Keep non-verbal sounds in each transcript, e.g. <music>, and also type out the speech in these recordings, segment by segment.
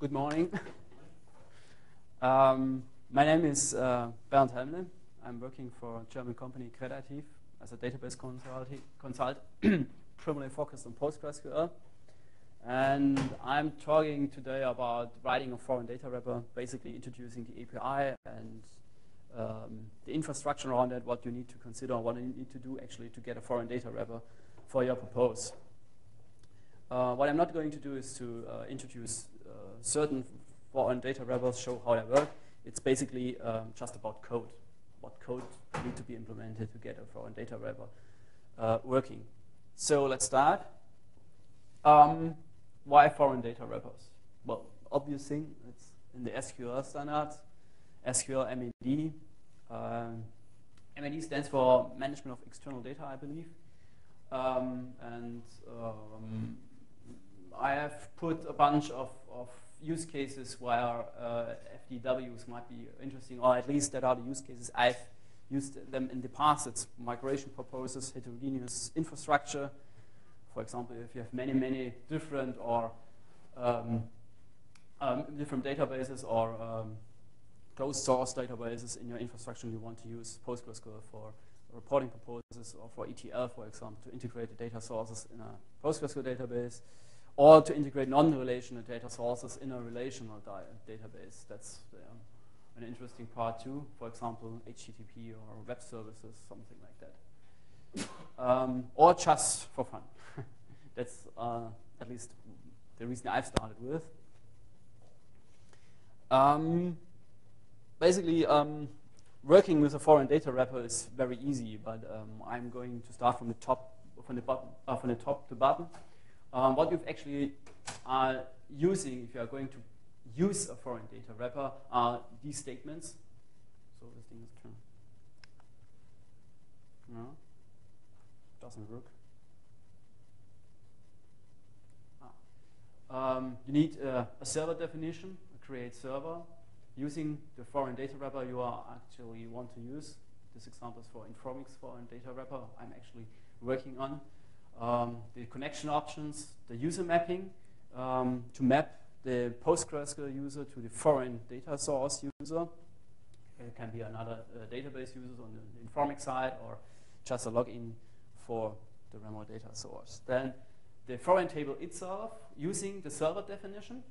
good morning. um, my name is uh, Bernd Helmle. I'm working for a German company Credativ as a database consultant, <clears throat> primarily focused on PostgreSQL. And I'm talking today about writing a foreign data wrapper, basically introducing the API and um, the infrastructure around it, what you need to consider, what you need to do actually to get a foreign data wrapper for your purpose. Uh, what I'm not going to do is to uh, introduce certain foreign data wrappers, show how they work. It's basically um, just about code. What code need to be implemented to get a foreign data wrapper uh, working. So let's start. Um, why foreign data wrappers? Well, obvious thing, it's in the SQL standard, SQL MED. Um, MED stands for Management of External Data, I believe. Um, and um, I have put a bunch of, of use cases where uh, FDWs might be interesting, or at least that are the use cases I've used them in the past. It's migration purposes, heterogeneous infrastructure, for example, if you have many, many different or um, um, different databases or um, closed source databases in your infrastructure you want to use PostgreSQL for reporting purposes or for ETL, for example, to integrate the data sources in a PostgreSQL database or to integrate non-relational data sources in a relational database. That's an interesting part too. For example, HTTP or web services, something like that. Um, or just for fun. <laughs> That's uh, at least the reason I've started with. Um, basically, um, working with a foreign data wrapper is very easy, but um, I'm going to start from the top, from the bottom, uh, from the top to bottom. Um, what you've actually are using, if you are going to use a foreign data wrapper, are these statements. So this thing is turned. No, doesn't work. Um, you need uh, a server definition, a create server, using the foreign data wrapper you are actually want to use. This example is for Informix foreign data wrapper I'm actually working on. Um, the connection options, the user mapping um, to map the PostgreSQL user to the foreign data source user. It can be another uh, database user on the Informix side or just a login for the remote data source. Then the foreign table itself using the server definition.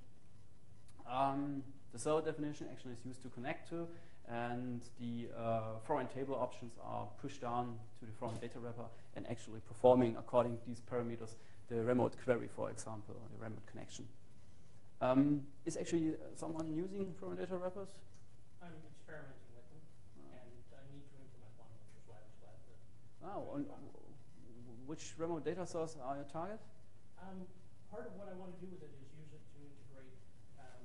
Um, the server definition actually is used to connect to, and the uh, foreign table options are pushed down to the foreign data wrapper and actually performing according to these parameters the remote query, for example, or the remote connection. Um, is actually someone using foreign data wrappers? I'm experimenting with them, oh. and I need to implement one, which is why I was glad. Oh, which remote data source are your target? Um, part of what I want to do with it is use it to integrate um,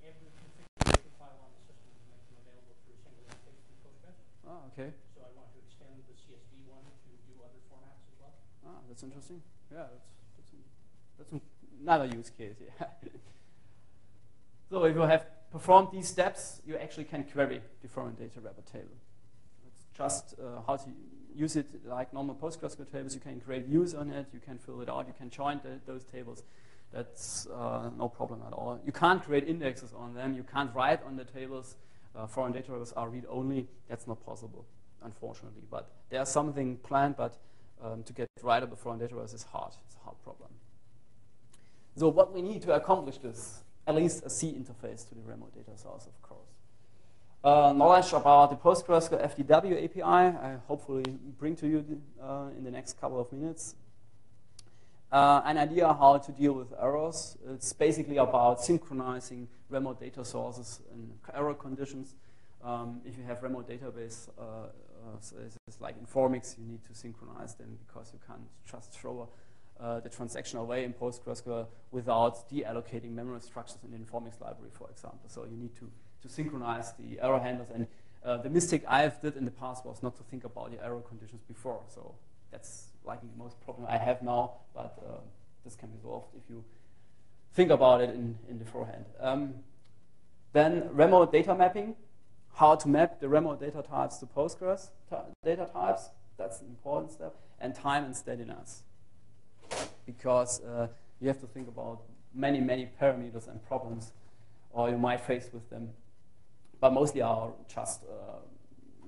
every configuration file on the system to make them available through a single interface in Postgres. Ah, okay. So I want to extend the CSV one to do other formats as well. Ah, that's interesting. Yeah, that's that's, that's another use case. Yeah. <laughs> so if you have performed these steps, you actually can query the foreign data wrapper table. It's just uh, how to use it like normal PostgreSQL tables. You can create views on it. You can fill it out. You can join the, those tables. That's uh, no problem at all. You can't create indexes on them. You can't write on the tables. Uh, foreign data tables are read-only. That's not possible, unfortunately. But there's something planned, but um, to get writable foreign data is hard. It's a hard problem. So what we need to accomplish this, at least a C interface to the remote data source, of course uh, knowledge about the PostgreSQL FDW API. I hopefully bring to you uh, in the next couple of minutes. Uh, an idea how to deal with errors. It's basically about synchronizing remote data sources and error conditions. Um, if you have remote database, uh, this is like Informix, you need to synchronize them because you can't just throw uh, the transaction away in PostgreSQL without deallocating memory structures in the Informix library, for example. So you need to to synchronize the error handlers. And uh, the mistake I've did in the past was not to think about the error conditions before. So that's likely the most problem I have now, but uh, this can be solved if you think about it in, in the forehand. Um, then remote data mapping, how to map the remote data types to Postgres data types. That's an important step. And time and steadiness. Because uh, you have to think about many, many parameters and problems or you might face with them. But mostly are just uh,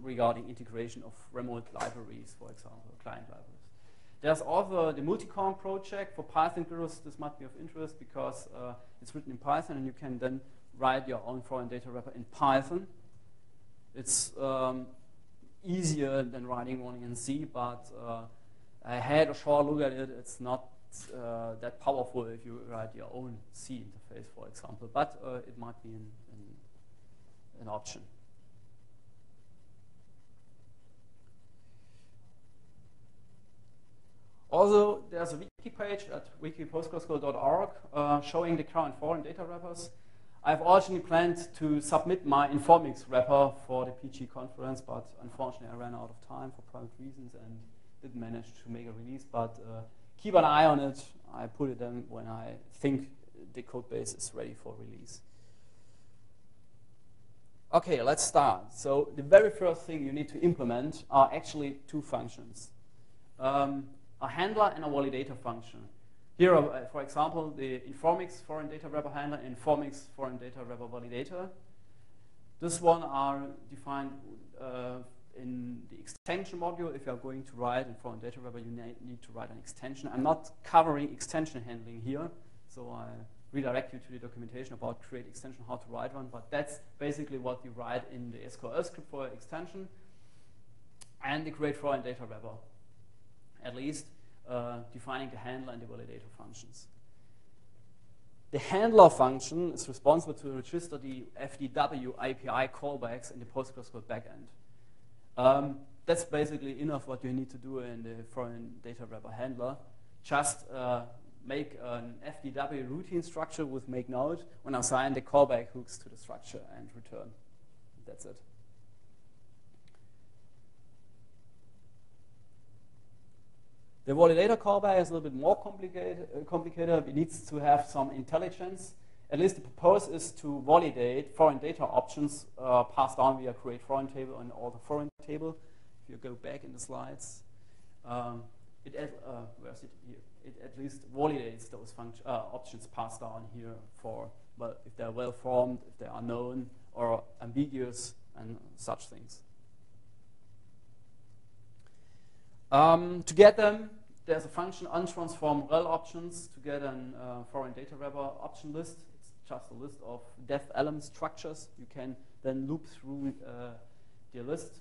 regarding integration of remote libraries, for example, client libraries. There's also the Multicorn project for Python gurus. This might be of interest because uh, it's written in Python and you can then write your own foreign data wrapper in Python. It's um, easier than writing one in C, but uh, I had a short look at it. It's not uh, that powerful if you write your own C interface, for example, but uh, it might be an, an, an option. Also, there's a wiki page at wiki.postgresql.org uh, showing the current foreign data wrappers. I've originally planned to submit my Informix wrapper for the PG conference, but unfortunately I ran out of time for private reasons and didn't manage to make a release. But uh, keep an eye on it. I put it in when I think the code base is ready for release. Okay, let's start. So the very first thing you need to implement are actually two functions. Um, a handler and a validator function. Here, uh, for example, the Informix foreign data wrapper handler and Informix foreign data wrapper validator. This one are defined uh, in the extension module. If you are going to write in foreign data wrapper, you need to write an extension. I'm not covering extension handling here, so I redirect you to the documentation about create extension, how to write one, but that's basically what you write in the SQL script for extension and the create foreign data wrapper at least, uh, defining the handler and the validator functions. The handler function is responsible to register the FDW API callbacks in the PostgreSQL backend. Um, that's basically enough what you need to do in the foreign data wrapper handler. Just uh, make an FDW routine structure with make node and assign the callback hooks to the structure and return. That's it. The validator callback is a little bit more complicated. Uh, complicated. It needs to have some intelligence. At least the purpose is to validate foreign data options uh, passed on via create foreign table and alter foreign table. If you go back in the slides, um, it, uh, it? It at least validates those uh, options passed on here for well, if they're well formed, if they are known or ambiguous, and such things. Um, to get them, there's a function untransform rel options to get a uh, foreign data wrapper option list. It's just a list of def element structures. You can then loop through uh, the list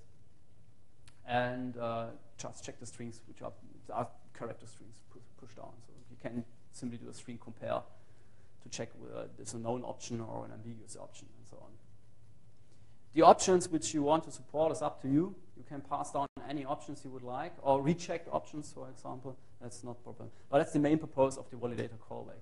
and uh, just check the strings, which are, are character strings pu pushed down. So you can simply do a string compare to check whether there's a known option or an ambiguous option and so on. The options which you want to support is up to you. You can pass down any options you would like, or reject options, for example. That's not a problem. But that's the main purpose of the validator callback.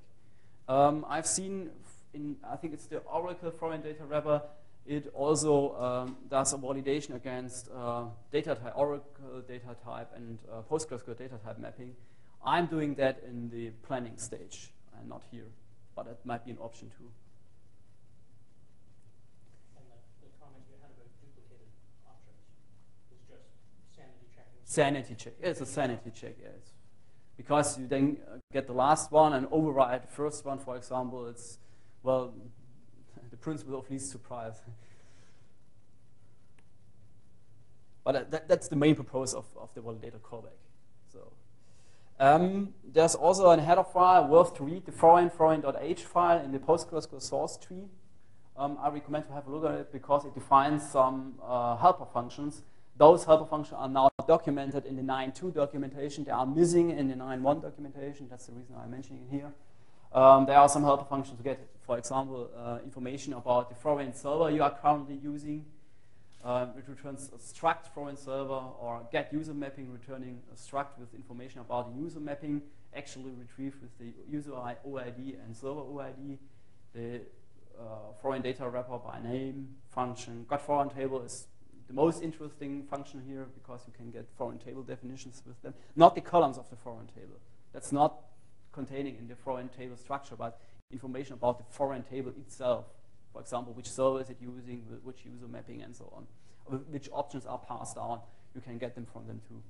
Um, I've seen, in I think it's the Oracle foreign data wrapper, it also um, does a validation against uh, data type, Oracle data type and uh, PostgreSQL data type mapping. I'm doing that in the planning stage and not here, but it might be an option too. Sanity check. It's a sanity check, yes. Because you then get the last one and override the first one, for example, it's, well, <laughs> the principle of least surprise. But that, that's the main purpose of, of the validator callback. So, um, there's also a header file worth to read, the foreign foreign.h file in the PostgreSQL source tree. Um, I recommend to have a look at it because it defines some uh, helper functions those helper functions are now documented in the 9.2 documentation. They are missing in the 9.1 documentation. That's the reason I'm mentioning it here. Um, there are some helper functions to get, for example, uh, information about the foreign server you are currently using. Uh, it returns a struct foreign server or get user mapping returning a struct with information about the user mapping actually retrieved with the user OID and server OID. The uh, foreign data wrapper by name function got foreign table is the most interesting function here because you can get foreign table definitions with them. Not the columns of the foreign table. That's not containing in the foreign table structure, but information about the foreign table itself. For example, which server is it using, which user mapping, and so on. Which options are passed down. You can get them from them too.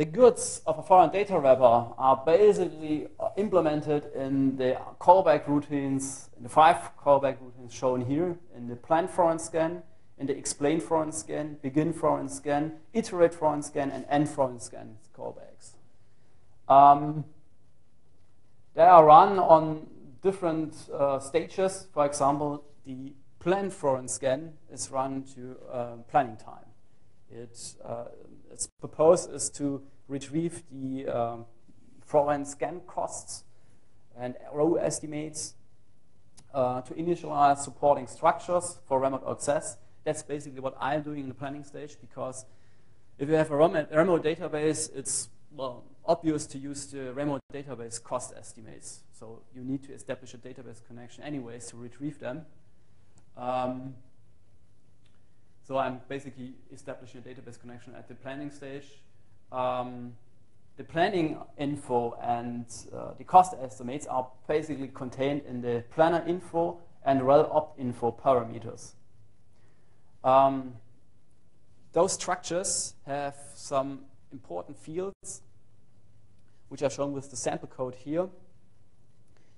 The goods of a foreign data wrapper are basically uh, implemented in the callback routines, in the five callback routines shown here, in the plan foreign scan, in the explain foreign scan, begin foreign scan, iterate foreign scan, and end foreign scan callbacks. Um, they are run on different uh, stages. For example, the plan foreign scan is run to uh, planning time. It, uh, its purpose is to retrieve the um, foreign scan costs and row estimates uh, to initialize supporting structures for remote access. That's basically what I'm doing in the planning stage because if you have a remote database, it's well obvious to use the remote database cost estimates. So you need to establish a database connection anyways to retrieve them. Um, so I'm basically establishing a database connection at the planning stage. Um, the planning info and uh, the cost estimates are basically contained in the planner info and rel opt info parameters. Um, those structures have some important fields, which are shown with the sample code here.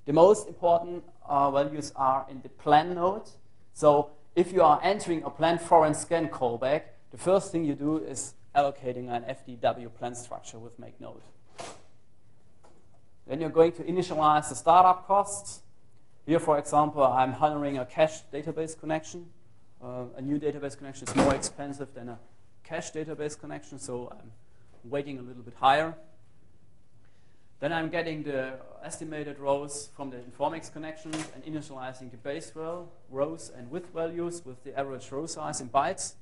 The most important uh, values are in the plan node. So if you are entering a plan foreign scan callback, the first thing you do is allocating an FDW plan structure with make node. Then you're going to initialize the startup costs. Here, for example, I'm honoring a cache database connection. Uh, a new database connection is more expensive than a cache database connection, so I'm weighting a little bit higher. Then I'm getting the estimated rows from the Informix connection and initializing the base row, rows and width values with the average row size in bytes.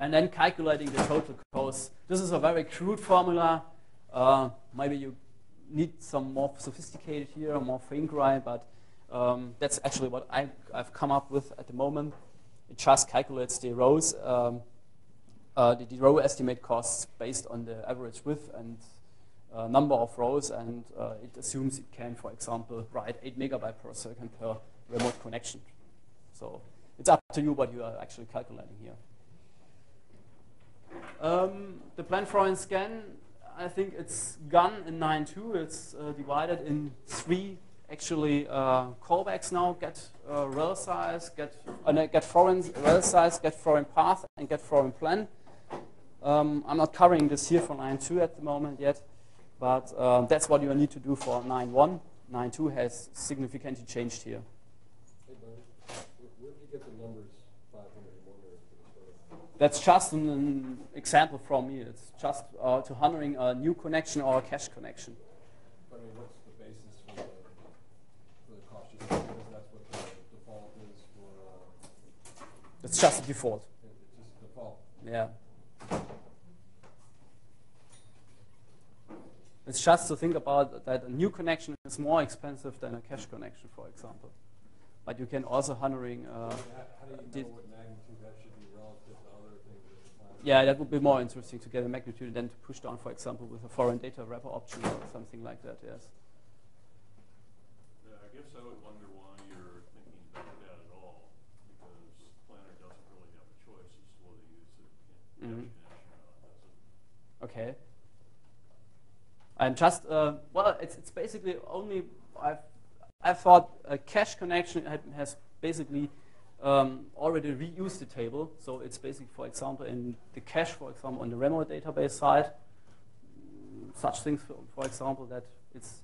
And then calculating the total cost. This is a very crude formula. Uh, maybe you need some more sophisticated here, more fingering, but um, that's actually what I, have come up with at the moment. It just calculates the rows, um, uh, the, the row estimate costs based on the average width and uh, number of rows, and uh, it assumes it can, for example, write 8 megabyte per second per remote connection. So it's up to you what you are actually calculating here. Um, the plan foreign scan, I think it's gone in 9.2. It's uh, divided in three actually uh, callbacks now. Get uh, rel size, get, uh, get foreign rel size, get foreign path, and get foreign plan. Um, I'm not covering this here for 9.2 at the moment yet. But um, that's what you need to do for 9.1. 9.2 has significantly changed here. Hey, where did you get the numbers 501 That's just an, example from me. It's just uh, to honoring a new connection or a cache connection. But I mean, what's the basis for the, for the cost? Just because that's what the default is for. Uh, it's just a default. It's just default. Yeah. It's just to think about that a new connection is more expensive than a cache connection, for example. But you can also honoring. Uh, how, do you know what magnitude that should be relative to other things? Yeah, that would be more interesting to get a magnitude than to push down, for example, with a foreign data wrapper option or something like that. Yes. Yeah, I guess I would wonder why you're thinking about that at all, because Planner doesn't really have a choice as to whether you use the mm -hmm. connection or not, does it? Okay. I'm just, uh, well, it's, it's basically only, I've, I thought a cache connection has basically um, already reused the table. So it's basically, for example, in the cache, for example, on the remote database side, such things, for, for example, that it's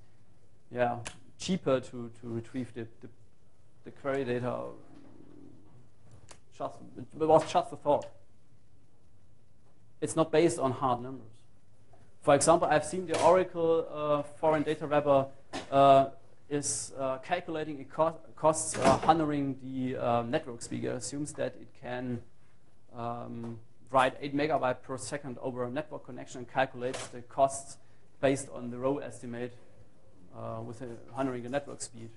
yeah cheaper to, to retrieve the, the, the query data. Just, it was just a thought. It's not based on hard numbers. For example, I've seen the Oracle uh, foreign data wrapper uh, is uh, calculating co costs uh, honoring the um, network speed. It assumes that it can um, write 8 megabyte per second over a network connection and calculates the costs based on the row estimate uh, with honoring the network speed.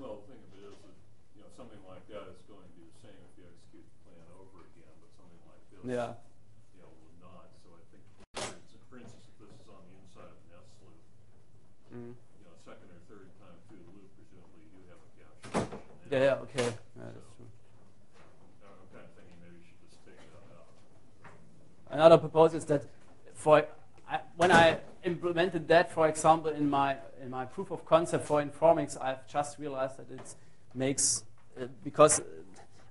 Well, the thing of it is that you know, something like that is going to be the same if you execute the plan over again, but something like this. Yeah. Mm. You know, second or third time through the loop, presumably you have a cache. Yeah, yeah, okay. Yeah, that's true. I'm kind of thinking maybe you should just take that out. another proposal is that for I, when I implemented that, for example, in my in my proof of concept for Informix, I've just realized that it makes uh, because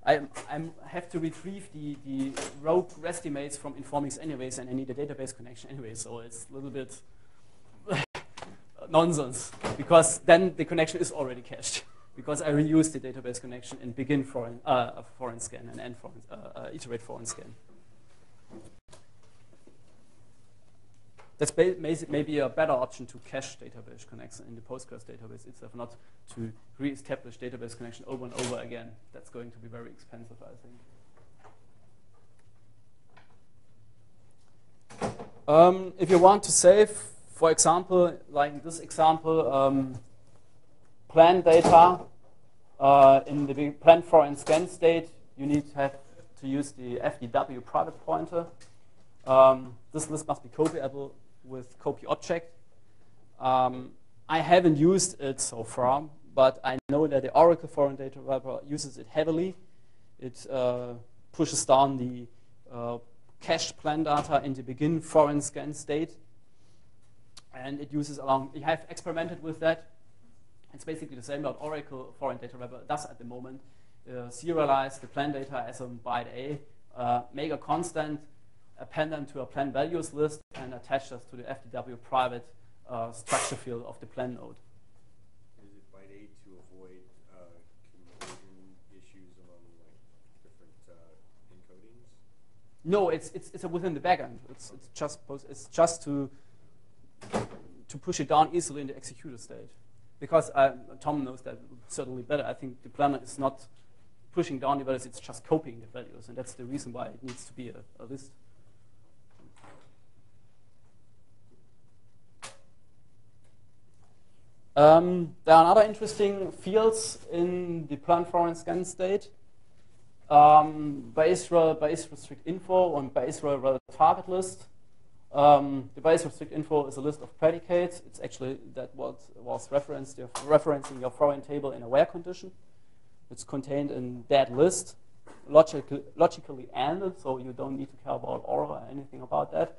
I, I have to retrieve the, the rogue estimates from Informix anyways, and I need a database connection anyway, so it's a little bit <laughs> nonsense because then the connection is already cached because I reuse the database connection and begin foreign, uh, foreign scan and end foreign, uh, uh, iterate foreign scan. That's maybe a better option to cache database connection in the Postgres database itself, not to re-establish database connection over and over again. That's going to be very expensive, I think. Um, if you want to save, for example, like this example, um, plan data uh, in the plan foreign scan state, you need to have to use the FDW private pointer. Um, this list must be copyable with copy object. Um, I haven't used it so far, but I know that the Oracle foreign data wrapper uses it heavily. It uh, pushes down the uh, cached plan data in the begin foreign scan state. And it uses along, I have experimented with that. It's basically the same what Oracle foreign data wrapper does at the moment. Uh, serialize the plan data as a bytea, uh, make a constant, append them to a plan values list and attach this to the FDW private uh, structure field of the plan node. Is it bytea to avoid uh, conversion issues among like different uh, encodings? No, it's it's it's within the backend. It's it's just it's just to to push it down easily in the executor state. Because uh, Tom knows that certainly better. I think the planner is not pushing down the values; it's just copying the values, and that's the reason why it needs to be a, a list. Um, there are other interesting fields in the plan foreign scan state. Um, base, base restrict info and base rel target list. Um, base restrict info is a list of predicates. It's actually that what was referenced, you're referencing your foreign table in a where condition. It's contained in that list, logically, logically ended, so you don't need to care about OR or anything about that.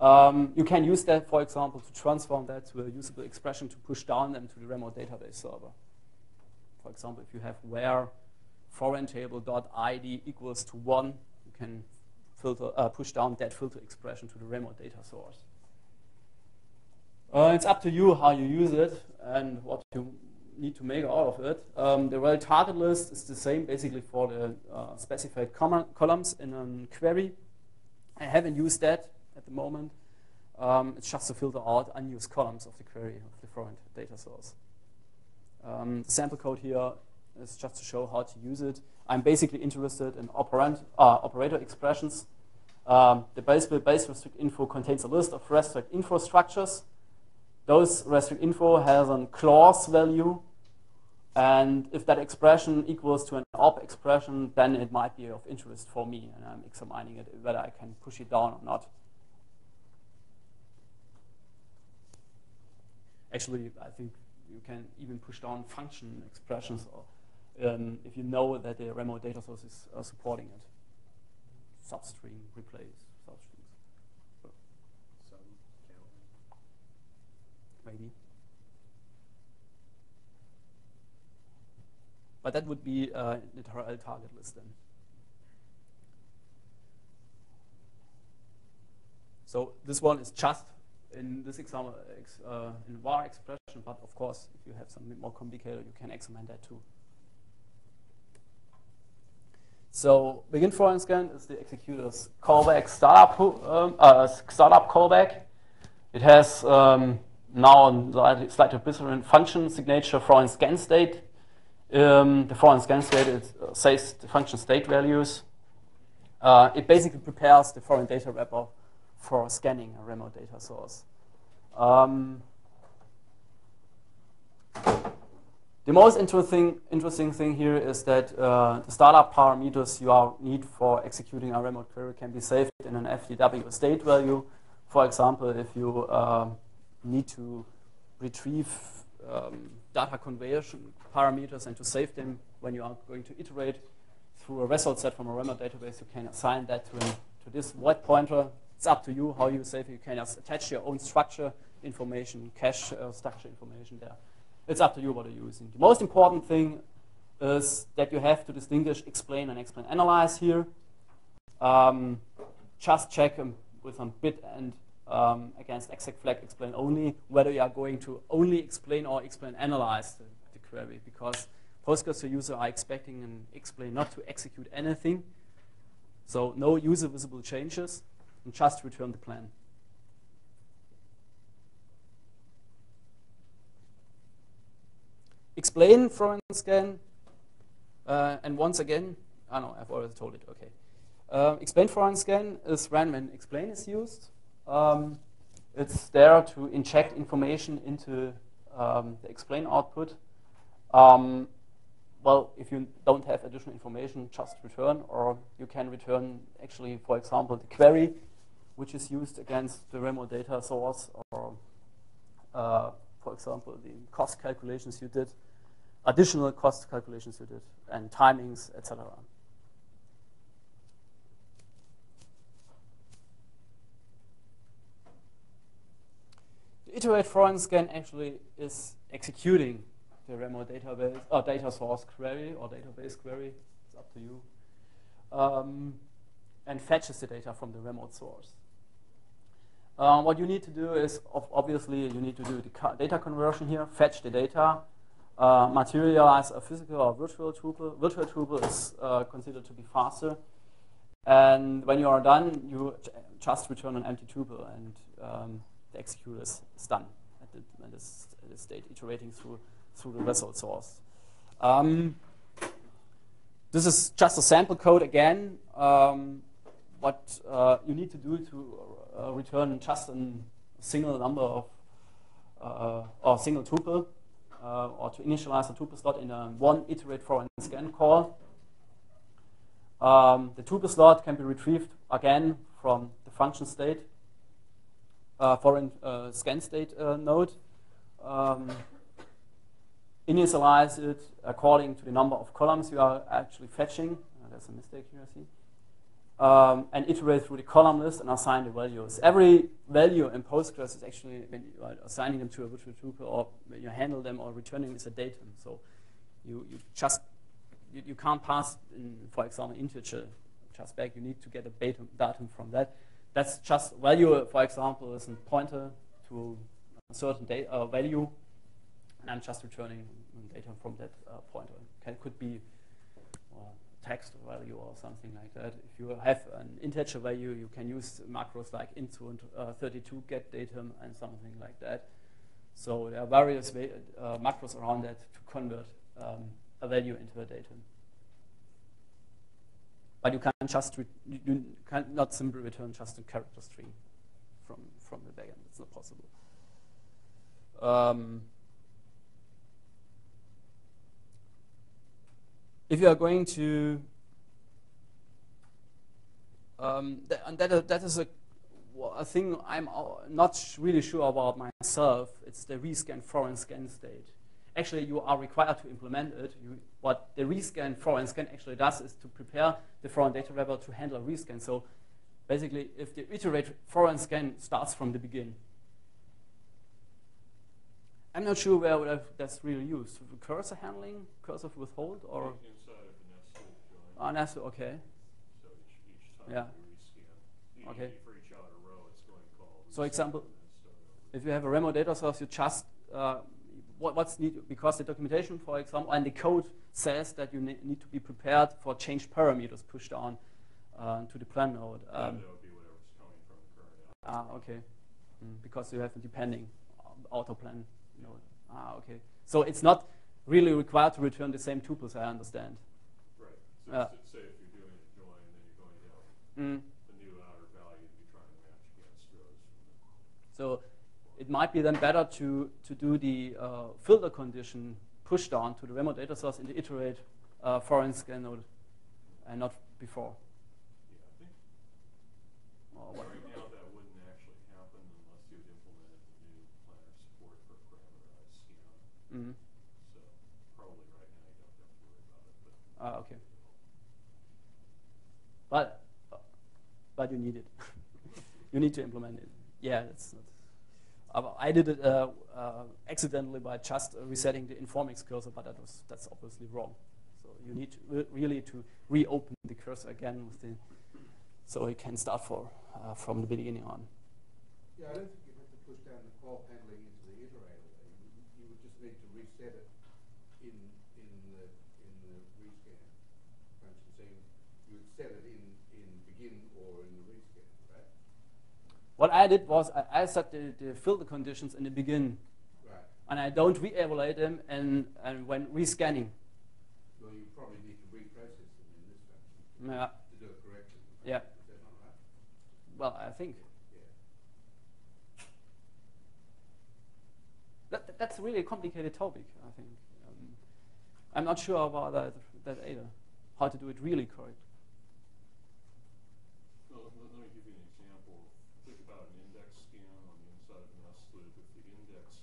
Um, you can use that, for example, to transform that to a usable expression to push down them to the remote database server. For example, if you have where foreign table dot id equals to one, you can filter, uh, push down that filter expression to the remote data source. Uh, it's up to you how you use it and what you need to make out of it. Um, the rel target list is the same basically for the uh, specified columns in a query. I haven't used that at the moment. Um, it's just to filter out unused columns of the query of the foreign data source. Um, sample code here is just to show how to use it. I'm basically interested in operand, uh, operator expressions. Um, the base base restrict info contains a list of restrict info structures. Those restrict info has a clause value. And if that expression equals to an op expression, then it might be of interest for me. And I'm examining it, whether I can push it down or not. Actually, I think you can even push down function expressions or, um, if you know that the remote data sources is uh, supporting it. Substring replace substrings. Maybe. But that would be uh, the target list then. So this one is just in this example uh, in var expression, but of course, if you have something more complicated, you can examine that too. So begin foreign scan is the executor's callback startup um, uh, startup callback. It has um, now a slightly different function signature foreign scan state. Um, the foreign scan state it says the function state values. Uh, it basically prepares the foreign data wrapper for scanning a remote data source. The most interesting, interesting thing here is that uh, the startup parameters you are, need for executing a remote query can be saved in an FDW state value. For example, if you uh, need to retrieve um, data conversion parameters and to save them when you are going to iterate through a result set from a remote database, you can assign that to, an, to this void pointer. It's up to you how you save it. You can just attach your own structure information, cache uh, structure information there. It's up to you what you're using. The most important thing is that you have to distinguish explain and explain analyze here. Um, just check um, with some bit and um, against exec flag explain only whether you are going to only explain or explain analyze the, the query because Postgres user are expecting an explain not to execute anything. So no user visible changes and just return the plan. Explain from scan uh, and once again, I oh know I've already told it, okay. Uh, explain foreign scan is when explain is used. Um, it's there to inject information into um, the explain output. Um, well, if you don't have additional information, just return, or you can return actually, for example, the query, which is used against the remote data source, or uh, for example, the cost calculations you did, additional cost calculations you did, and timings, etc. The iterate foreign scan actually is executing the remote database or data source query or database query. It's up to you. Um, and fetches the data from the remote source. Uh, what you need to do is, obviously, you need to do the data conversion here, fetch the data, uh, materialize a physical or virtual tuple. Virtual tuple is uh, considered to be faster. And when you are done, you just return an empty tuple, and um, the execute is, done at, the, at, this state, iterating through, through the result source. Um, this is just a sample code again. Um, what uh, you need to do to uh, return just a single number of uh, or single tuple uh, or to initialize a tuple slot in a one iterate foreign scan call. Um, the tuple slot can be retrieved again from the function state, uh, foreign uh, scan state uh, node. Um, initialize it according to the number of columns you are actually fetching. Uh, there's a mistake here, I see um, and iterate through the column list and assign the values. Every value in Postgres is actually when you are assigning them to a virtual tuple or when you handle them or returning is a datum. So you, you just you, you can't pass, in, for example, integer just back. You need to get a datum, datum from that. That's just value, for example, is a pointer to a certain data, uh, value, and I'm just returning data from that uh, pointer. It could be text value or something like that. If you have an integer value, you can use macros like int uh, 32 get datum and something like that. So there are various uh, macros around that to convert um, a value into a datum. But you can't just you can't not simply return just a character string from from the backend. It's not possible. Um, if you are going to, um, and that, that is a, a thing I'm not really sure about myself. It's the rescan foreign scan state. Actually, you are required to implement it. You, what the rescan foreign scan actually does is to prepare the foreign data wrapper to handle a rescan. So basically, if the iterate foreign scan starts from the beginning, I'm not sure where that's really used. Cursor handling, cursor withhold, or Inside Oh, nested, okay. So each, each time Yeah. you rescan, Okay. for each row, it's going to call. So example- rescan and start over. If you have a remote data source, you just uh, what, what's needed because the documentation, for example, and the code says that you ne need to be prepared for change parameters pushed on uh, to the plan node. Yeah, Um, that would be whatever's coming from the current ah, okay. Mm, because you have a depending auto plan node. Ah, okay. So it's not really required to return the same tuples, I understand. Right, so Uh, say if you're doing a join, then you're going to Mm. the new outer value to be trying to match against those. So it might be then better to, to do the uh, filter condition push down to the remote data source in the iterate uh, foreign scan node and not before. Yeah, I think Or what? right now that wouldn't actually happen unless you'd implemented the new planner support for parameterized scan. Mhm. So probably right now you don't have to worry about it, but Ah, okay. But but you need it. <laughs> you need to implement it. Yeah, that's not. uh, I did it uh, uh, accidentally by just resetting the Informix cursor, but that was that's obviously wrong. So you need to re- really to reopen the cursor again with the, so it can start for uh, from the beginning on. Yeah, I don't think you have to push down the call handling into the iterator. there. You, you would just need to reset it in in the in the rescan function. So you, you would set it in in begin or in the rescan, right? What I did was I, I set the, the filter conditions in the begin, Right. and I don't re-evaluate them and, and when rescanning. Well, you probably need to reprocess them in this function Yeah. to do it correctly. Yeah. Is that not right? Well, I think Yeah. that, that- that's really a complicated topic. I think um, I'm not sure about that, that either. How to do it really correct. Well, let, let me give you an example. Think about an index scan on the inside of nestloop. If the index,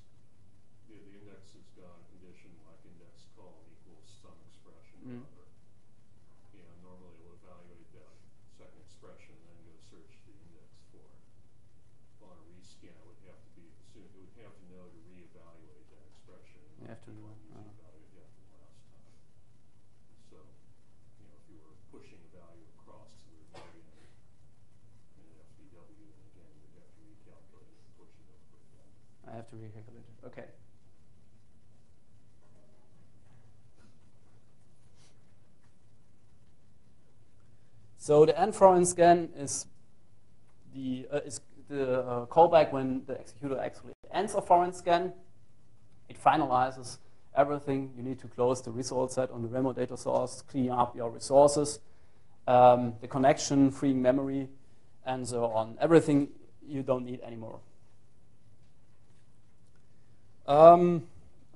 the, the index has got a condition like index column equals some expression Mm. or other. And normally it would evaluate that second expression and then go search the index for it. On a rescan, it would have to be, assume, it would have to know to reevaluate that expression. You have to know, Use the uh. value it had from last time. So, you know, if you were pushing a value across to the rebellion in an FDW, then again, you'd have to recalculate it and push it over again. I have Okay. So the end foreign scan is the uh, is the uh, callback when the executor actually ends a foreign scan. It finalizes everything. You need to close the resource set on the remote data source, clean up your resources, um, the connection, freeing memory, and so on. Everything you don't need anymore. Um,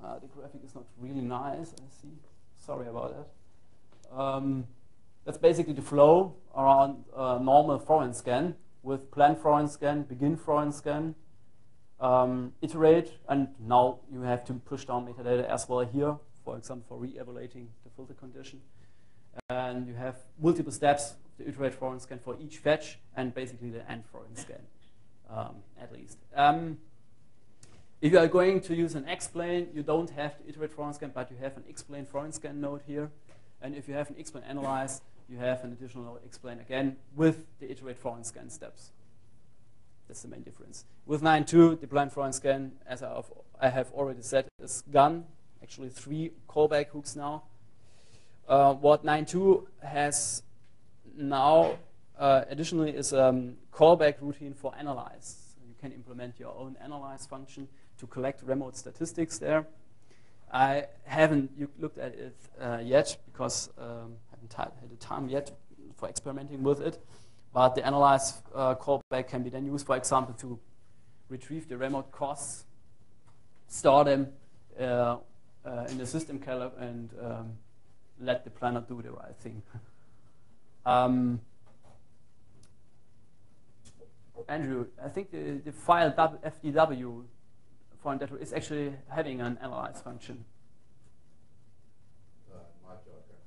uh, the graphic is not really nice, I see. Sorry about that. Um, that's basically the flow around uh, normal foreign scan with plan foreign scan, begin foreign scan, um, iterate, and now you have to push down metadata as well here, for example, for re-evaluating the filter condition. And you have multiple steps, the iterate foreign scan for each fetch, and basically the end foreign scan, um, at least. Um, if you are going to use an explain, you don't have the iterate foreign scan, but you have an explain foreign scan node here. And if you have an explain analyze, you have an additional explain again with the iterate foreign scan steps. That's the main difference. With 9.2, the plan foreign scan, as I have, I have already said, is gone. Actually, three callback hooks now. Uh, what 9.2 has now uh, additionally is a um, callback routine for analyze. So You can implement your own analyze function to collect remote statistics there. I haven't looked at it uh, yet because um, haven't had the time yet for experimenting with it. But the analyze uh, callback can be then used, for example, to retrieve the remote costs, store them uh, uh, in the system calc, and um, let the planner do the right thing. <laughs> um, Andrew, I think the, the file FDW for that is actually having an analyze function. Uh, my job, I can't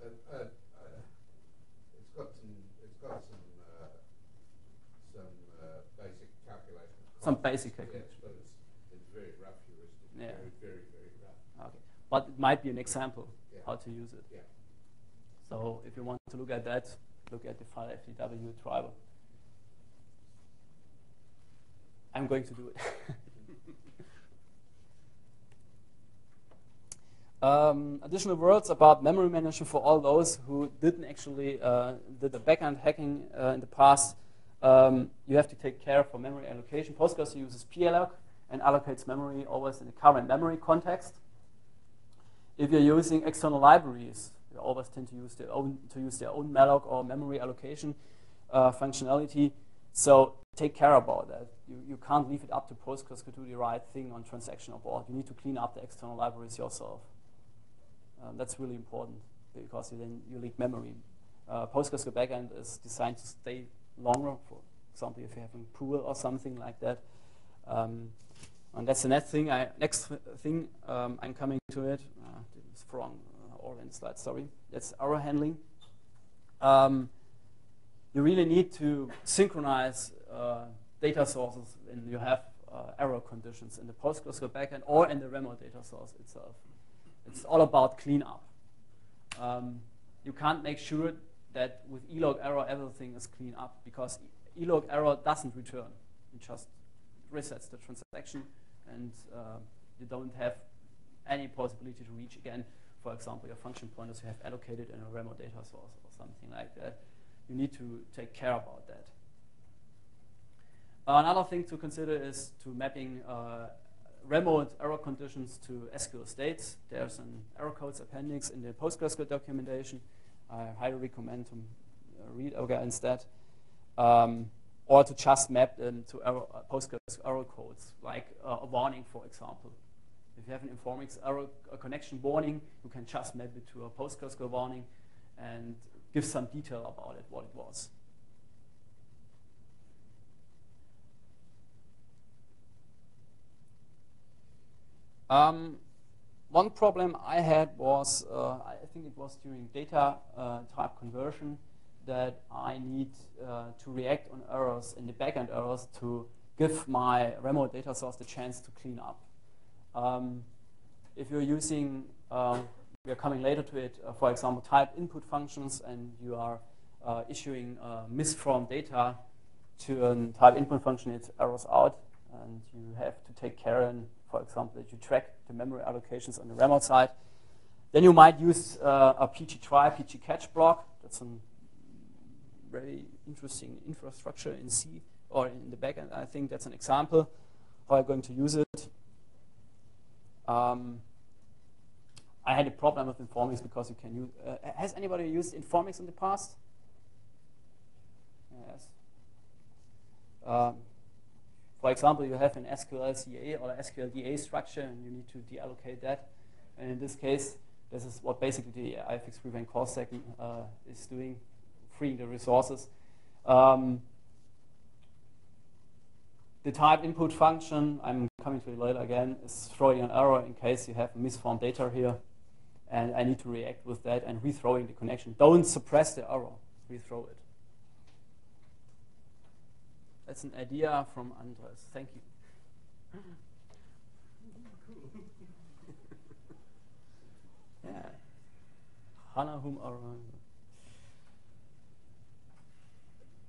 remember. Uh, uh, it's got some, it's got some, some basic calculations. Some basic Yes, calculations. but it's, it's very rough heuristic. Yeah. Very, very, very rough. Okay. But it might be an example Yeah. how to use it. Yeah. So if you want to look at that, look at the file FDW driver. I'm going to do it. <laughs> Um, additional words about memory management for all those who didn't actually uh, did the backend hacking uh, in the past. Um, you have to take care for memory allocation. Postgres uses palloc and allocates memory always in the current memory context. If you're using external libraries, you always tend to use their own to use their own malloc or memory allocation uh, functionality. So take care about that. You, you can't leave it up to Postgres to do the right thing on transactional board. You need to clean up the external libraries yourself. Um, that's really important because you then you leak memory. Uh, PostgreSQL backend is designed to stay longer. For example, if you're having pool or something like that. Um, and that's the next thing. I, next thing um, I'm coming to it. Uh, it's wrong uh, in slide. Sorry. That's error handling. Um, you really need to synchronize uh, data sources when you have uh, error conditions in the PostgreSQL backend or in the remote data source itself. It's all about cleanup. Um, you can't make sure that with elog error everything is clean up because elog error doesn't return. It just resets the transaction and uh, you don't have any possibility to reach again, for example, your function pointers you have allocated in a remote data source or something like that. You need to take care about that. Another thing to consider is to mapping uh, remote error conditions to SQL states. There's an error codes appendix in the PostgreSQL documentation. I highly recommend to uh, read against instead. Um, or to just map them to error, uh, Postgres error codes, like uh, a warning, for example. If you have an Informix error a connection warning, you can just map it to a PostgreSQL warning and give some detail about it, what it was. Um, one problem I had was, uh, I think it was during data uh, type conversion, that I need uh, to react on errors in the backend errors to give my remote data source the chance to clean up. Um, if you're using, uh, we are coming later to it, uh, for example, type input functions, and you are uh, issuing misformed data to a type input function, it errors out, and you have to take care in for example, that you track the memory allocations on the remote side. Then you might use uh, a PG try, PG catch block. That's a very interesting infrastructure in C or in the backend. I think that's an example how I'm going to use it. Um, I had a problem with Informix because you can use. Uh, has anybody used Informix in the past? Yes. Um, for example, you have an SQL-CA or SQL-DA structure, and you need to deallocate that. And in this case, this is what basically the IFX prevent call second uh, is doing, freeing the resources. Um, the type input function, I'm coming to it later again, is throwing an error in case you have misformed data here. And I need to react with that and rethrowing the connection. Don't suppress the error, rethrow it. That's an idea from Andres. Thank you. <laughs> yeah. Hanahum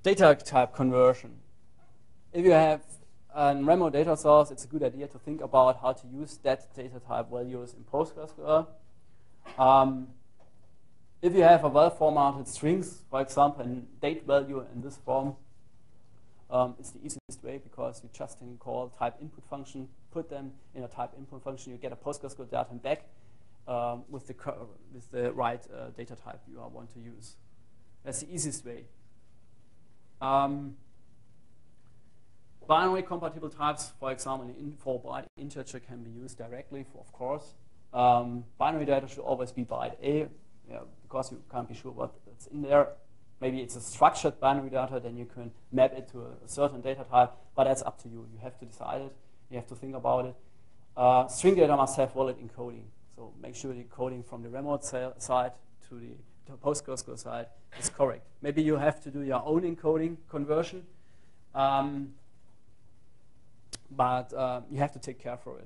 Data type conversion. If you have a remote data source, it's a good idea to think about how to use that data type values in PostgreSQL. Um, if you have a well-formatted strings, for example, a date value in this form, um, it's the easiest way because you just can call type input function, put them in a type input function, you get a PostgreSQL data back um, with, the with the right uh, data type you want to use. That's the easiest way. Um, binary compatible types, for example, an 4-byte integer can be used directly, for, of course. Um, binary data should always be bytea, yeah, because you can't be sure what's in there maybe it's a structured binary data, then you can map it to a, certain data type, but that's up to you. You have to decide it. You have to think about it. Uh, string data must have valid encoding. So make sure the encoding from the remote side to the to PostgreSQL side is correct. Maybe you have to do your own encoding conversion, um, but uh, you have to take care for it.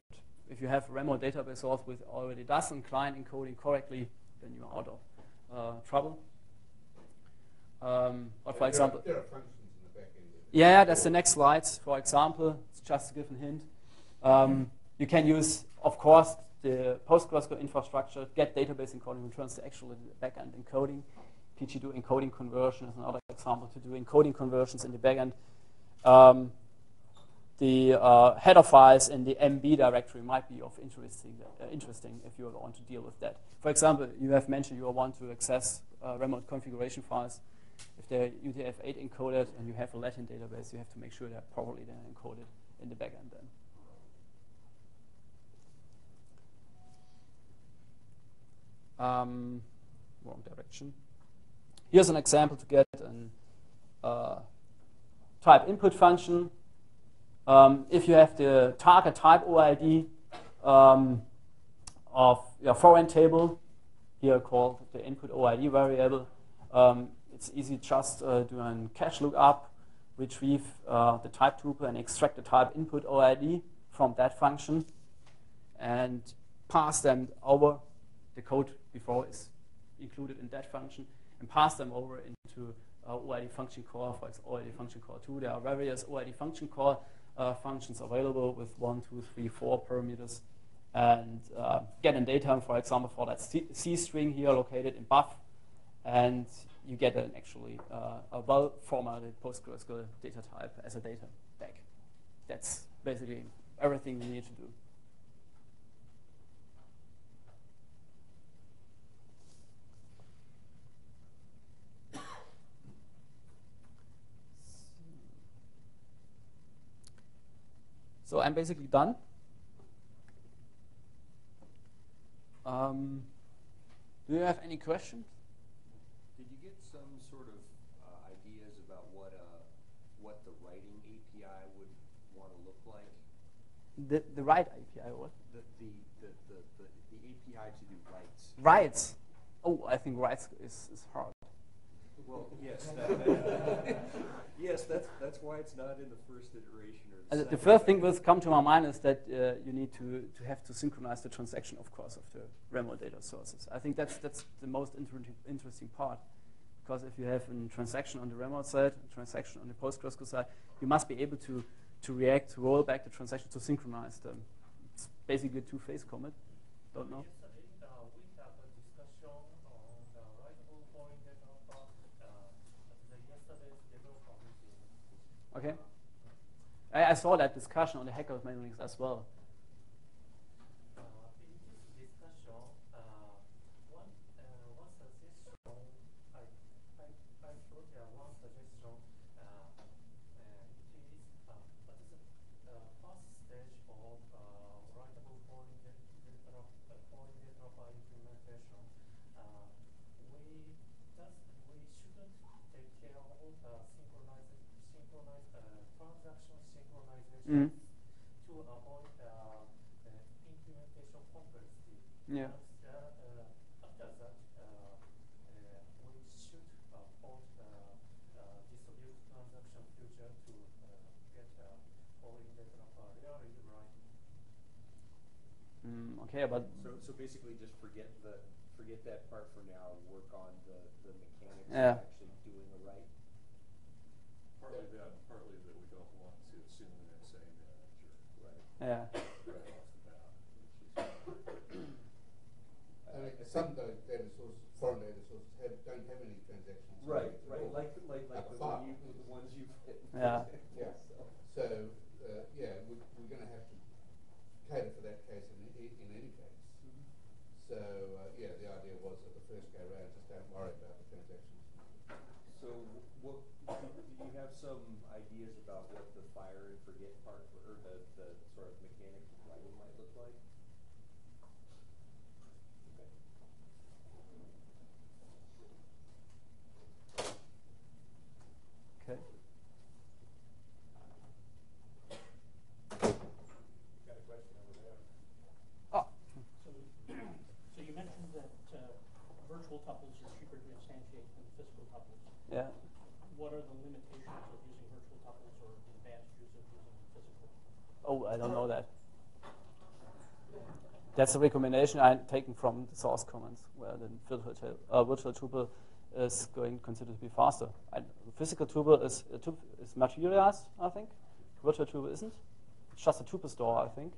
If you have a remote database source with already does client encoding correctly, then you're out of uh, trouble. Um, or for there example, are, there are functions in the back end. yeah, that's the next slide. For example, it's just to give a hint. Um, you can use, of course, the PostgreSQL infrastructure, get database encoding returns to actually the actual backend encoding. PG2 encoding conversion is another example to do encoding conversions in the backend. Um, the uh, header files in the MB directory might be of interesting, uh, interesting if you want to deal with that. For example, you have mentioned you want to access uh, remote configuration files if they're UTF-8 encoded and you have a Latin database, you have to make sure they're properly then encoded in the backend then. Um, wrong direction. Here's an example to get a uh, type input function. Um, if you have the target type OID um, of your foreign table, here called the input OID variable, um, it's easy just uh, do a cache lookup, retrieve uh, the type tuple and extract the type input OID from that function and pass them over. The code before is included in that function and pass them over into uh, OID function call, for example, OID function call 2. There are various OID function call uh, functions available with one, two, three, four parameters. And uh, get in data, for example, for that C, C string here located in buff. And you get an actually uh, a well-formatted PostgreSQL data type as a data back. That's basically everything you need to do. So I'm basically done. Um, do you have any questions? Did you get some sort of uh, ideas about what uh, what the writing API would want to look like? The, the write API, what? The the, the, the, the, the API to do writes. Writes. Oh, I think writes is, is hard. Well, yes, that, that, <laughs> yes, that's that's why it's not in the first iteration or Uh, the, the first thing iteration. that come to my mind is that uh, you need to, to have to synchronize the transaction, of course, of the remote data sources. I think that's that's the most inter interesting part, because if you have a transaction on the remote side, a transaction on the PostgreSQL side, you must be able to to react, roll back the transaction, to synchronize them. It's basically a two-phase commit. Don't know. Okay. I, I saw that discussion on the hackers mailings as well. Uh, in this discussion, uh, one, uh, one suggestion, I, I, I thought there one suggestion, uh, uh, it is, uh, what is the, uh, first stage of, uh, writable foreign data, uh, foreign data file implementation. Uh, we just, we shouldn't take care of, uh, synchronize, synchronize, uh, transaction synchronization Mhm. to avoid uh, the implementation complexity. Yeah. After, uh, after that, uh, uh, we should uh, port uh, uh, distribute transaction future to uh, get uh, foreign data file really right. Mm, okay, but So so basically, just forget the forget that part for now. and Work on the the mechanics Yeah. of actually doing the right. Partly that, and partly that we don't want to assume an SA manager Right. yeah. right off the bat, which is. I mean, some data data sources, foreign data sources have, don't have any transactions. Right, right, like, like, like Like the one you, the ones you've hit. Yeah. <laughs> Yeah. So, uh, yeah, we, we're gonna have to cater for that case in, i- in any case. So, uh, yeah, the idea was that the first go round, just don't worry about the transactions. So what, do you have some ideas about what the fire and forget part, or the, the sort of mechanics of might look like? Okay. Okay. Got a question over there. Oh, So, so you mentioned that uh, virtual tuples are cheaper to instantiate than physical tuples. yeah. What are the limitations of using virtual tuples or the advantages of using physical? Oh, I don't know that. That's a recommendation I taken from the source comments, where the virtual, uh, virtual tuple is going considered to be faster. I, physical tuple is uh, tup- is materialized, I think. Virtual tuple isn't. It's just a tuple store, I think.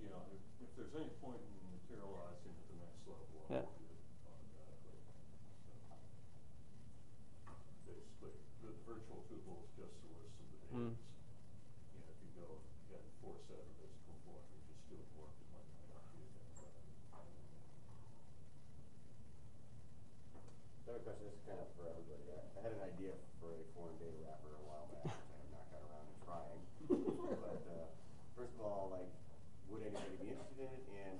You know, if, if there's any point in materializing at the next level, I'll Yeah. do it automatically. So, Basically, the virtual tuple is just a list of the Mm. names. And if you go ahead and force that in physical form, you're just doing work that might not be identified. I have a question, this is kind of for everybody. I I had an idea for a foreign data wrapper a while back, and I have not got around to trying. But, uh, first of all, like, would anybody be interested in it? And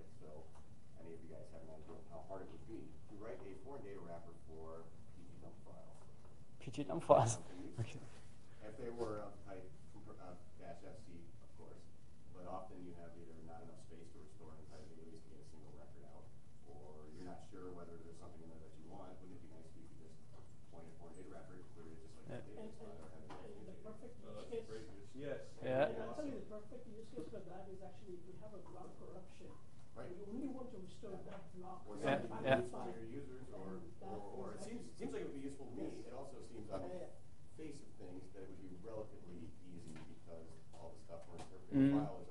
if so, any of you guys have an idea of how hard it would be to write a foreign data wrapper for PG dump files? PG dump files. <laughs> Okay. If they were of type, uh, dash FC, of course, but often you have either not enough space to restore an entire database to get a single record out, or you're not sure whether there's something in there that you want, wouldn't it be nice if you could just point at one data wrapper, clear it just like Yeah. that data And, is, uh, or have and, it and the perfect use case. Yes. Yeah. And I'll tell you, the perfect use case for that is actually if you have a block corruption. Right. You only want to restore that block. Or Yeah, something yeah. yeah. your users, or, or, or it seems, seems like it would be useful to me, it also seems on the face of things that it would be relatively easy because all the stuff we're interpreting in the file is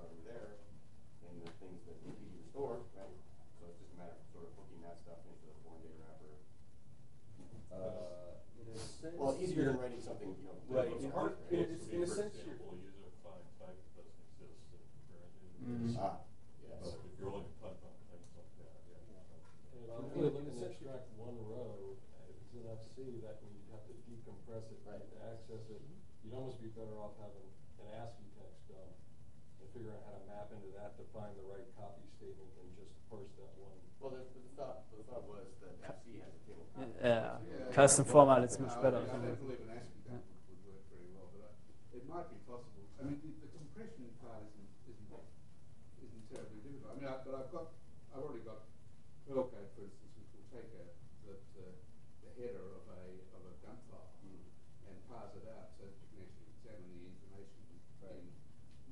Uh, in sense. Well, easier than writing something, you know, Right, that looks in- hard, in right? a- It's in a for sense, you're- example, a user define type doesn't exist in current Mhm. database. Ah, yes. But if you're only Python, things like that, yeah. And I'm in- looking a to extract one row, uh, if it's an FC, that means you have to decompress it Right. to access it. You'd almost be better off having an ASCII text dump and figure out how to map into that to find the right copy statement and just parse that one. Well, the, the thought, the thought was that FC has a table. Yeah. Yeah, Custom yeah, format is yeah, much I- better. I don't believe an ASCII dump would, would work very well, but I, it might be possible. I mean, the, the compression part isn't, isn't, isn't terribly difficult. I mean, I, but I've got, I've already got Perl code, for instance, which will take a, the, the, the header of a, of a dump file Mm. and parse it out so that you can actually examine the information Right. in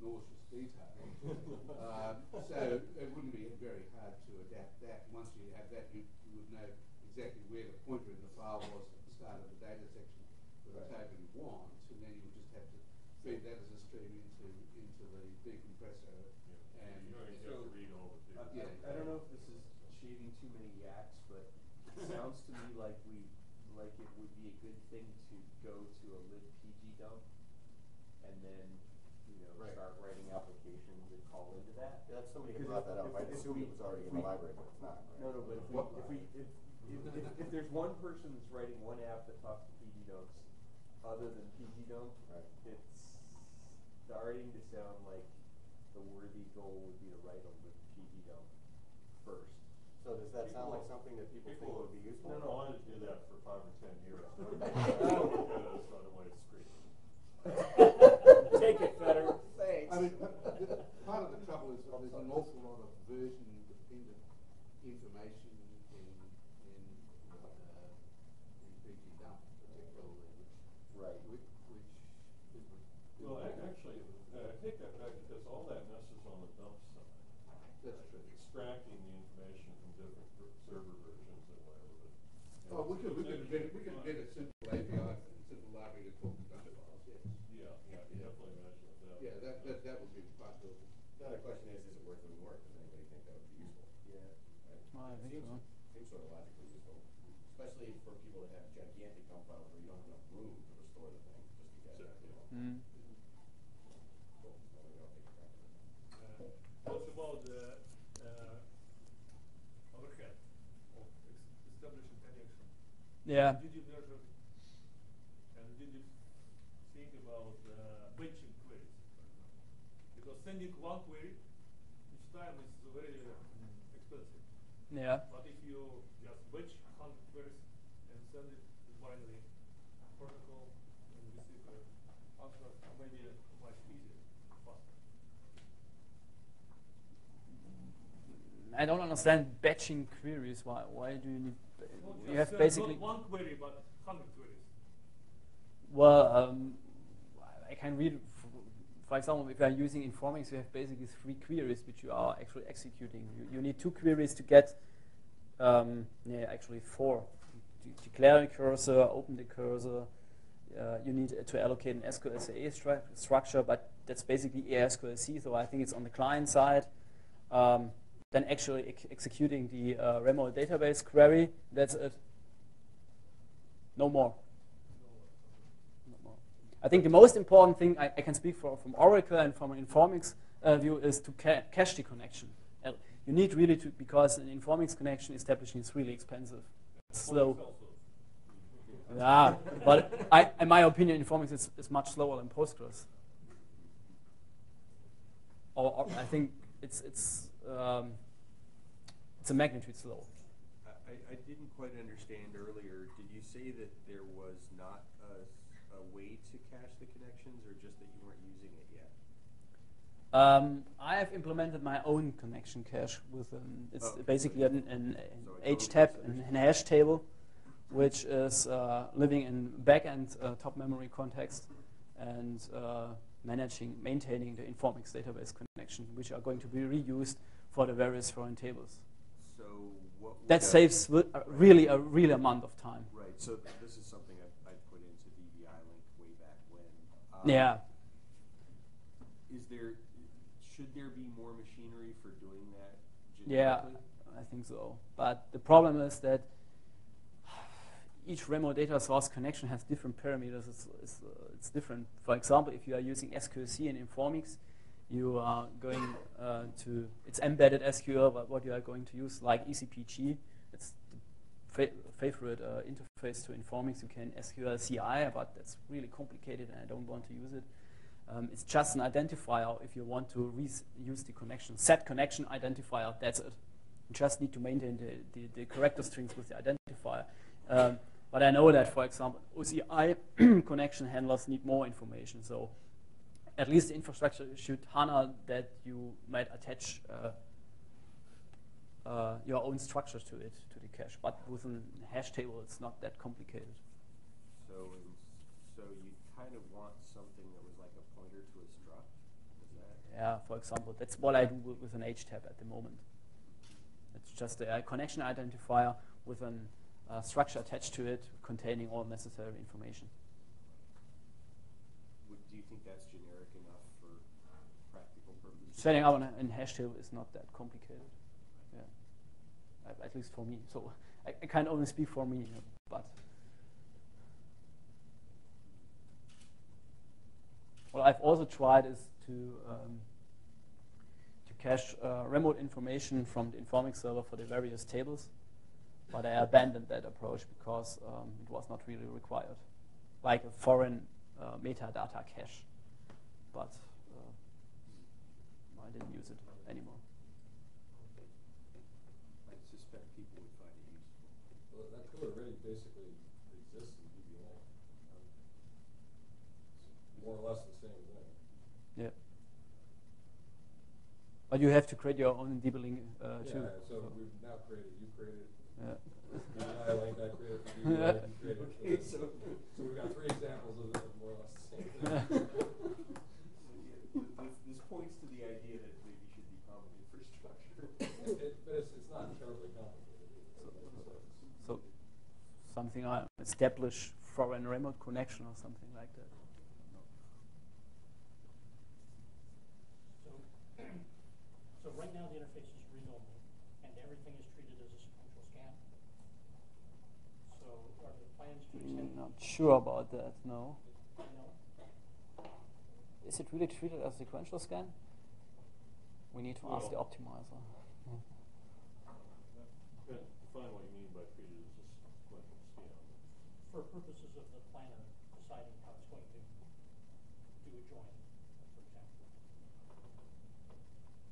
nauseous detail. um, so it wouldn't be very hard to adapt that. Once you have that, you, you would know exactly where the pointer in the file was at the start of the data section for the table you want, and then you would just have to feed that as a stream into into the decompressor. Yeah. And You don't even have to read all the I, data. Yeah. I, I don't know if this is shaving too many yaks, but it sounds to me like we, like it would be a good thing to go to a libpg dump and then, you know, Right. start writing applications and call into that. Yeah, that's somebody had Because brought that up. if- I if assumed it was already in we- the library, but it's not, right? No, no, but if we, if we, if, if, if, if there's one person that's writing one app that talks to PG dumps, other than PG dump, Right. it's starting to sound like the worthy goal would be to write a libpg dump first. So does that sound like something that people think would be useful? No, no, I wanted to do that for five or ten years. <laughs> Because otherwise screaming. Take it, Federer. Thanks. I mean, p- p- part of the trouble is that there's an awful lot of version dependent information in in uh, in PG dump particularly, which Right. which, which is, is Well, ac- actually, uh, I take that back because all that mess is on the dump side. that's true. Extracting the information from different ver- server versions and whatever, but. you Oh, know, we could we it's could interesting. invent, we could invent a simple API, a simple library to talk to dump files. Yes. Yeah, yeah, I can definitely imagine that. Yeah, that that that would be a possibility. The other question is, is it worth doing work? Does anybody think that would be useful? Yeah. Right. Well, I think seems, so. seems sort of logically useful, especially for people that have gigantic dump files where you don't have enough room to restore the thing, just to get, Exactly. you know. Mm. Cool. So maybe I'll take a crack at it. Uh, What about the uh, overhead of ex- establishing connection? Yeah. Did you measure and did you think about uh, batching queries, for example? Because sending one query each time is very mm, expensive. Yeah. But if you just batch 100 queries and send it to binary protocol and receive an answer, maybe much easier, faster. I don't understand batching queries. Why? Why do you need? Not You have send basically. one query, but 100 queries. Well, um, I can read. For example, if you are using Informix, you have basically three queries which you are actually executing. You, you need two queries to get. Um, yeah, actually four. De- declare a cursor, open the cursor. Uh, you need to allocate an SQL stru- structure, but that's basically ASQLC, so I think it's on the client side. Um, then actually ex- executing the uh, database query, that's it. No more. No more. I think the most important thing I, I can speak for from Oracle and from an Informix uh, view is to ca- cache the connection. Uh, you need really to, because an Informix connection establishing is really expensive. Slow. Yeah, but I, in my opinion, Informix is, is much slower than Postgres. Or, or I think it's it's um, it's a magnitude slow. I, I didn't quite understand earlier, did you say that there was not a, a way to cache the connections, or just that you weren't using it yet? Um, I have implemented my own connection cache with an, it's Oh, basically an, an, an H tab and an hash table, which is uh, living in backend uh, top memory context and uh, managing, maintaining the Informix database connection, which are going to be reused for the various foreign tables. So what That that- saves uh, really a real amount of time. Right, so this is something I, I put into DBI link way back when. Um, Yeah. Is there, should there be more machinery for doing that Yeah. I think so. But the problem is that each remote data source connection has different parameters. It's, it's, uh, it's different. For example, if you are using SQC and Informix, you are going uh, to, it's embedded SQL, but what you are going to use like ECPG. It's the fa- favorite uh, interface to Informix. You can SQL CI, but that's really complicated and I don't want to use it. Um, it's just an identifier if you want to use the connection. Set connection identifier, that's it. You just need to maintain the, the, the character strings with the identifier. Um, but I know that, for example, OCI <clears throat> connection handlers need more information. So at least the infrastructure should HANA that you might attach uh, uh, your own structure to it, to the cache. But with a hash table, it's not that complicated. So, so you kind of want something that was like a pointer to a struct? Yeah, for example, that's what I do with, with an HTAB at the moment. It's just a, connection identifier with a uh, structure attached to it containing all necessary information. Would, do you think that's generic enough for practical purposes? Setting up an, an hash table is not that complicated. Yeah, at, at least for me. So I, I can only speak for me, but what I've also tried is to um, to cache uh, remote information from the Informix server for the various tables, but I abandoned that approach because um, it was not really required, like a foreign uh, metadata cache. But I didn't use it anymore. I suspect people would find it useful. Well, that code already basically exists in DBI. More or less the same thing. Yeah. But you have to create your own debugging uh, too. Yeah, so we've now created, you created, Yeah. DBI link, I created, DBI link, <laughs> you created. Okay, so- So we've got three examples of, of more or less the same thing. <laughs> This, this points to the idea that maybe should be common infrastructure. It- it- But it's, it's not terribly complicated. either. So something I establish foreign remote connection or something like that. So, so right now the interface is read-only, and everything is treated as a sequential scan. So are the plans to extend? Not sure about that. No. No? Is it really treated as a sequential scan? We need to ask the optimizer define what you mean by treated as a sequential scan. For purposes of the planner deciding how it's going to do a join, for example.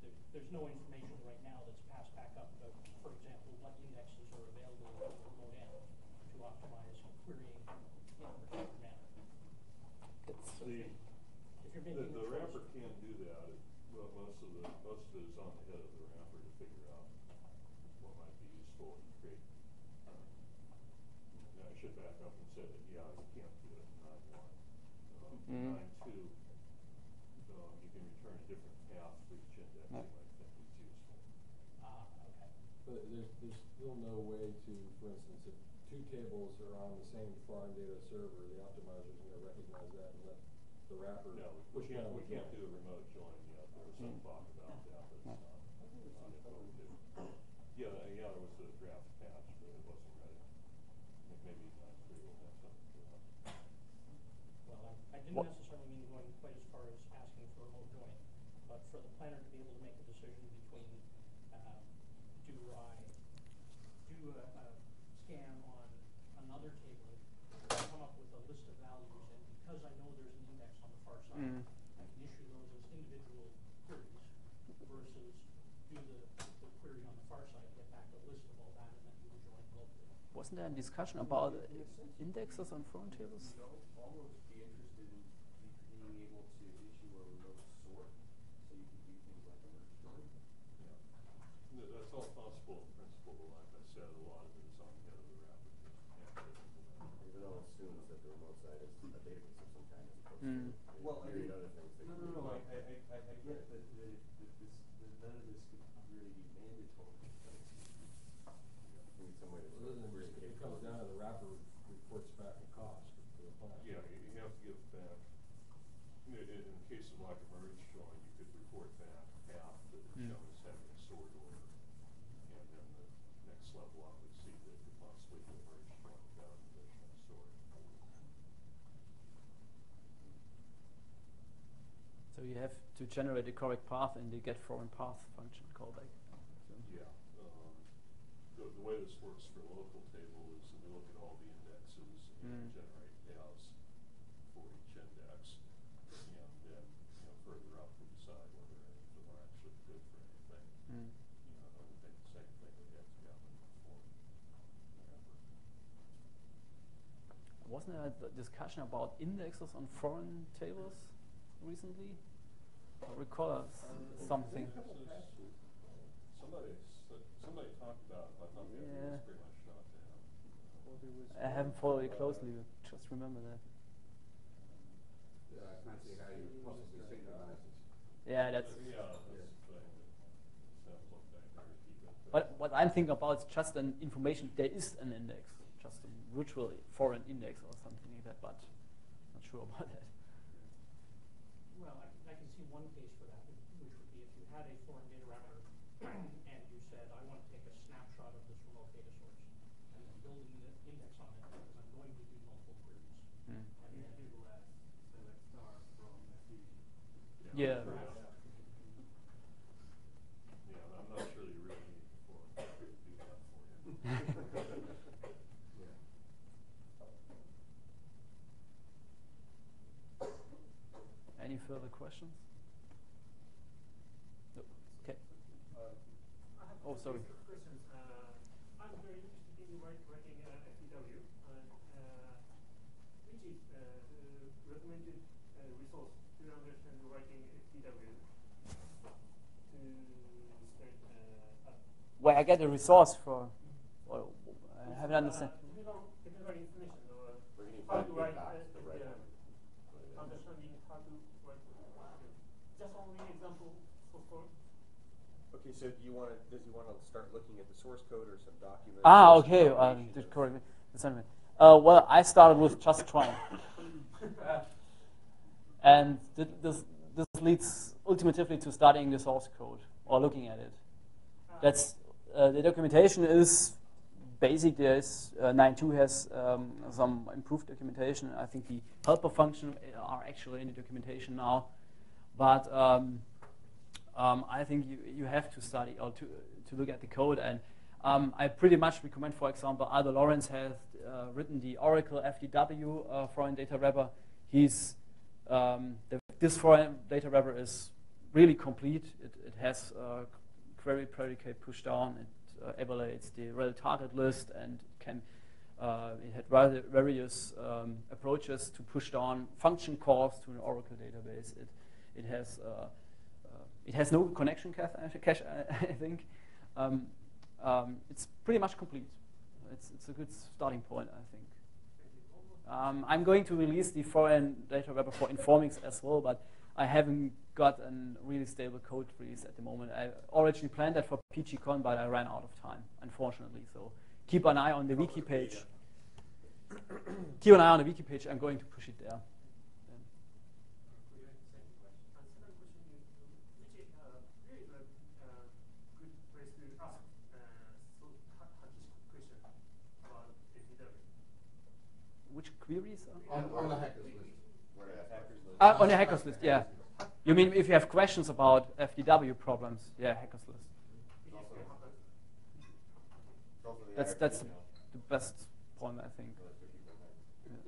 There, there's no information right now that's passed back up about, for example, what indexes are available at the remote end to optimize querying in a particular manner. That's The, If you're the, making a the choice- wrapper can do that, it, well, most of the, most of it is on the head of the wrapper to figure out what might be useful and create. Now, I should back up and say that, yeah, you can't do it in nine one. Um, Mhm. Nine two, um, you can return a different path for each index you Yeah. might think is useful. Ah, okay. But there's, there's still no way to, for instance, if two tables are on the same foreign data server, the optimizer's gonna recognize that and let the wrapper No, we push can't, we can't do a remote join yet, there was some talk about that, but it's No. not, not implemented. Yeah, yeah, there was a draft patch, but it wasn't ready. M- Maybe nine three will have something to that. Well, I, I didn't What- necessarily mean going quite as far as asking for a remote join, but for the planner to be able to make a decision between, um, do I do a, a scan on another table, come up with a list of values, and because I know there's an index on the far side, Mm. I can issue those as individual queries versus do the, the query on the far side, get back a list of all that, and then do the join locally. Wasn't there a discussion about uh, indexes on foreign tables? You'd almost be interested in being able to issue a remote sort, so you could do things like a merge join. Yeah. Th- That's all possible in full line necessarily a lot of it's on the other route. Even though it assumes that the remote side is a database of some kind as opposed Mm. to hmm. Well, I mean, other things no, no, no, I, I, I, I get that, that, that this, that none of this could really be mandatory. Well, it- it comes down to the wrapper reports back the cost. Yeah, you have to give that, in, in case of like emergency drawing, you could report that generate the correct path in the get foreign path function callback. So, Yeah, um, the, the way this works for local table is we look at all the indexes and Mm. generate paths for each index. And then, you know, further up, we decide whether any of them are actually good for anything. mm. You know, I would think the same thing would have to happen for whatever. Wasn't there a discussion about indexes on foreign tables recently? I recall s- something. Somebody, somebody talked about, I thought the idea Yeah. was pretty much shot down. I haven't followed it closely, but just remember that. Yeah, I can't see how you possibly synchronize it. Yeah, that's. Yeah, that's the thing, that, that look back there to keep it. But what I'm thinking about is just an information. There is an index, just a virtual foreign index or something like that. But not sure about that. Well, I, can- I can see one case for that, which which would be if you had a foreign data wrapper and you said, I want to take a snapshot of this remote data source and then build an in- index on it because I'm going to do multiple queries. Hmm. And then do that. Yeah. Perhaps. Yeah, I'm not sure you really need the foreign copy to do that for you. Yeah. <laughs> Any further questions? No. Okay. I have Oh, two sorry. basic questions. Uh, I'm very interested in write- writing uh, FDW. and, uh, which is uh, the recommended uh, resource to understand writing FDW? To spend uh, up Where I get a resource for. Well, I haven't understand. Uh, depends on, depends on information or We're getting how to feedback write, back uh, to the right yeah, one. Understanding how to write. Just only example for, for Okay, so do you wanna, does he wanna start looking at the source code or some documents? Ah, okay. Of- correct me. Understand me. Uh, well, I started with just trying, and th- this this leads ultimately to studying the source code or looking at it. That's uh, the documentation is basic. There's uh, 9.2 has um, some improved documentation. I think the helper function are actually in the documentation now, but um, um, I think you, you have to study or to, to look at the code. And I pretty much recommend, for example, Albe Laurenz has uh, written the Oracle FDW uh, foreign data wrapper. He's the, this foreign data wrapper is really complete. It, it has uh, query predicate push down. It uh, evaluates the rel target list and can uh, it had various um, approaches to push down function calls to an Oracle database. It it has uh, uh, it has no connection cache, cache I <laughs> I think. Um, um, it's pretty much complete. It's, it's a good starting point, I think. Um, I'm going to release the foreign data wrapper for Informix as well, but I haven't got a really stable code release at the moment. I originally planned that for PGCon, but I ran out of time, unfortunately. So keep an eye on the wiki page. keep an eye on the wiki page. I'm going to push it there. Which queries? Are? On, on the hackers list. Where the hackers list. Uh, on the hackers list, yeah. You mean if you have questions about FDW problems? Yeah, hackers list. That's that's the best point, I think. Think.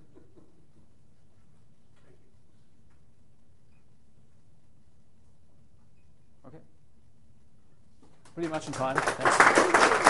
Okay. Pretty much in time. Thanks.